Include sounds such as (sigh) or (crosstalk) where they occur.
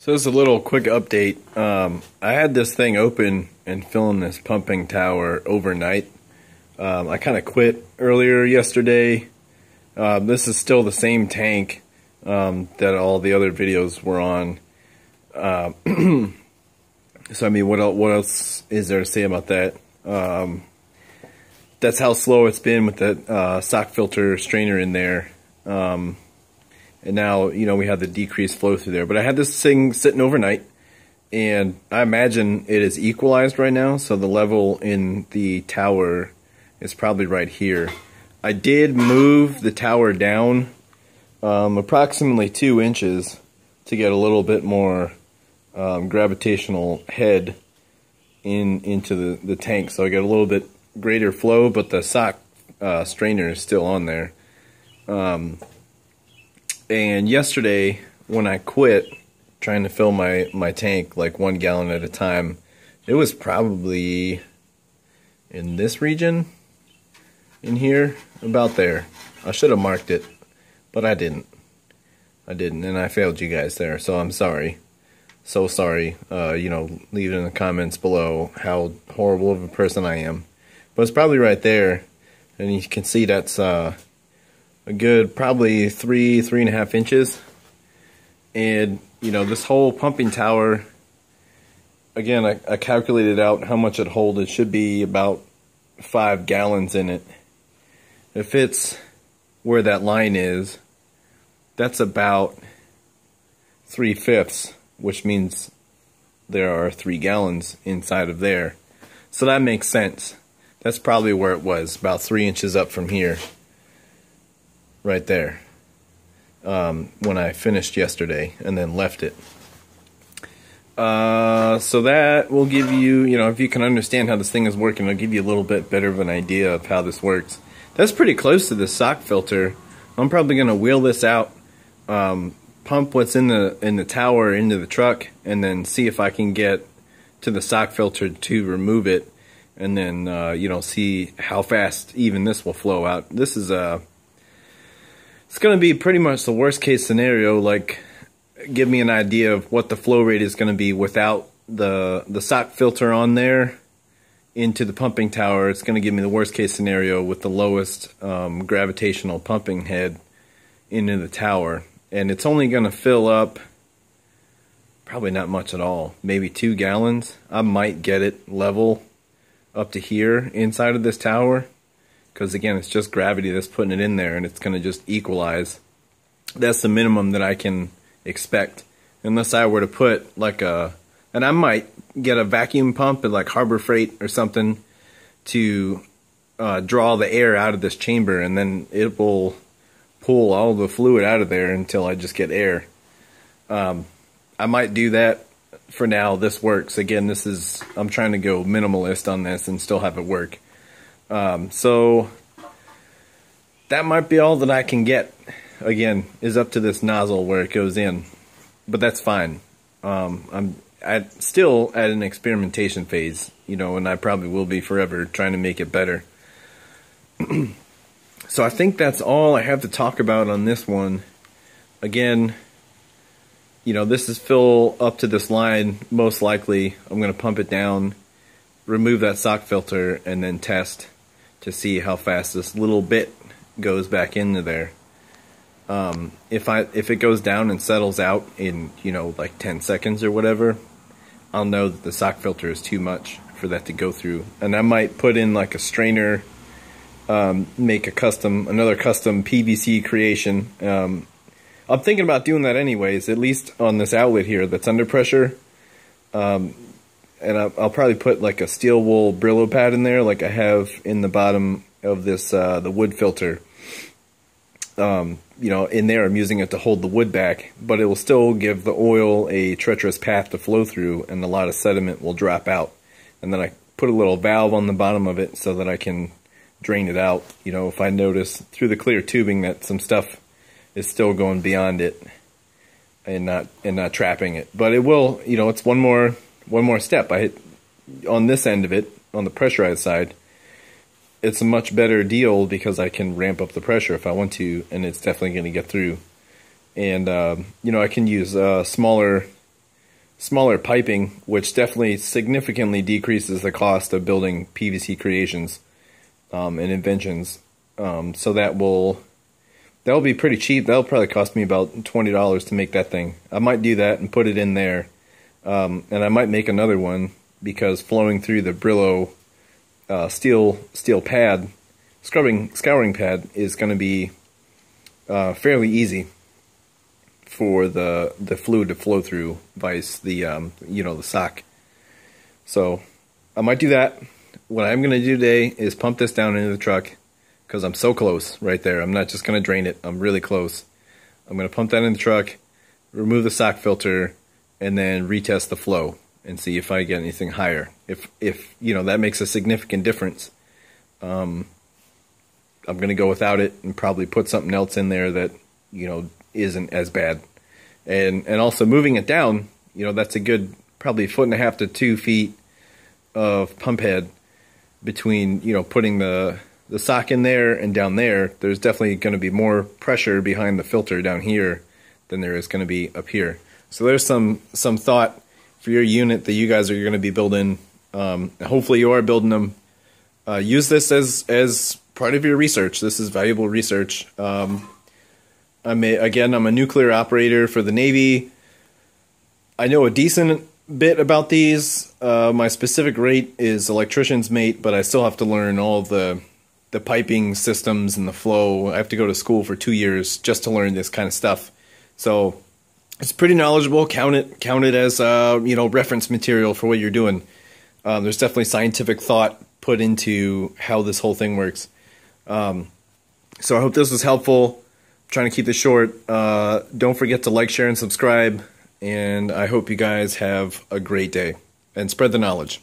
So this is a little quick update. Um, I had this thing open and filling this pumping tower overnight. Um, I kind of quit earlier yesterday. Uh, this is still the same tank um, that all the other videos were on. Uh, (clears throat) so I mean, what else, what else is there to say about that? Um, that's how slow it's been with the uh, sock filter strainer in there. And now you know we have the decreased flow through there. But I had this thing sitting overnight, and I imagine it is equalized right now, so the level in the tower is probably right here. I did move the tower down um, approximately two inches to get a little bit more um, gravitational head in into the, the tank, so I get a little bit greater flow, but the sock uh, strainer is still on there. Um, and yesterday, when I quit trying to fill my, my tank like one gallon at a time, it was probably in this region, in here, about there. I should have marked it, but I didn't. I didn't, and I failed you guys there, so I'm sorry. So sorry. Uh, you know, leave it in the comments below how horrible of a person I am. But it's probably right there, and you can see that's uh, a good probably three, three and a half inches. And, you know, this whole pumping tower, again, I, I calculated out how much it hold. It should be about five gallons in it. If it's where that line is. That's about three fifths, which means there are three gallons inside of there. So that makes sense. That's probably where it was, about three inches up from here right there um, when I finished yesterday and then left it. Uh, so that will give you, you know, if you can understand how this thing is working, it'll give you a little bit better of an idea of how this works. That's pretty close to the sock filter. I'm probably going to wheel this out, um, pump what's in the in the tower into the truck, and then see if I can get to the sock filter to remove it, and then uh, you know see how fast even this will flow out. This is a it's going to be pretty much the worst case scenario. Like, give me an idea of what the flow rate is going to be without the the sock filter on there into the pumping tower. It's going to give me the worst case scenario with the lowest um, gravitational pumping head into the tower, and it's only going to fill up probably not much at all, maybe two gallons. I might get it level up to here inside of this tower because again it's just gravity that's putting it in there and it's going to just equalize that's the minimum that I can expect unless I were to put like a and I might get a vacuum pump at like Harbor Freight or something to uh, draw the air out of this chamber and then it will pull all the fluid out of there until I just get air. Um, I might do that for now. This works. Again, this is, I'm trying to go minimalist on this and still have it work. Um, so that might be all that I can get. Again, is up to this nozzle where it goes in, but that's fine. Um, I'm at, still at an experimentation phase, you know, and I probably will be forever trying to make it better. (clears throat) so I think that's all I have to talk about on this one. Again, you know, this is fill up to this line, most likely. I'm going to pump it down, remove that sock filter, and then test to see how fast this little bit goes back into there. Um, if I if it goes down and settles out in you know like 10 seconds or whatever, I'll know that the sock filter is too much for that to go through, and I might put in like a strainer, um, make a custom another custom PVC creation. Um, I'm thinking about doing that anyways, at least on this outlet here that's under pressure. Um, and I'll, I'll, probably put like a steel wool Brillo pad in there, like I have in the bottom of this uh, the wood filter. Um, you know, in there I'm using it to hold the wood back, but it will still give the oil a treacherous path to flow through, and a lot of sediment will drop out. And then I put a little valve on the bottom of it so that I can drain it out. You know, if I notice through the clear tubing that some stuff is still going beyond it and not and not trapping it, but it will. You know, it's one more one more step. I on this end of it, on the pressurized side, it's a much better deal because I can ramp up the pressure if I want to, and it's definitely going to get through. And uh, you know, I can use uh, smaller smaller piping, which definitely significantly decreases the cost of building PVC creations um, and inventions. Um, so that will that will be pretty cheap. That'll probably cost me about twenty dollars to make that thing. I might do that and put it in there, um, and I might make another one because flowing through the Brillo uh, steel steel pad, scrubbing scouring pad is going to be uh, fairly easy for the the fluid to flow through, vice the um, you know the sock. So I might do that. What I'm going to do today is pump this down into the truck because I'm so close right there. I'm not just going to drain it. I'm really close. I'm going to pump that in the truck, remove the sock filter, and then retest the flow and see if I get anything higher. If if you know that makes a significant difference, um, I'm going to go without it and probably put something else in there that you know isn't as bad. And and also moving it down, you know, that's a good probably foot and a half to two feet of pump head between, you know, putting the the sock in there and down there. There's definitely going to be more pressure behind the filter down here than there is going to be up here. So there's some some thought for your unit that you guys are going to be building. Um, hopefully you are building them. Uh, use this as as part of your research. This is valuable research. Um, I'm a, again, I'm a nuclear operator for the Navy. I know a decent bit about these. Uh, my specific rate is electrician's mate, but I still have to learn all the the piping systems and the flow. I have to go to school for two years just to learn this kind of stuff. So it's pretty knowledgeable. Count it, count it as uh, you know reference material for what you're doing. Um, there's definitely scientific thought put into how this whole thing works. Um, so I hope this was helpful trying to keep this short. Uh, don't forget to like, share, and subscribe. And I hope you guys have a great day and spread the knowledge.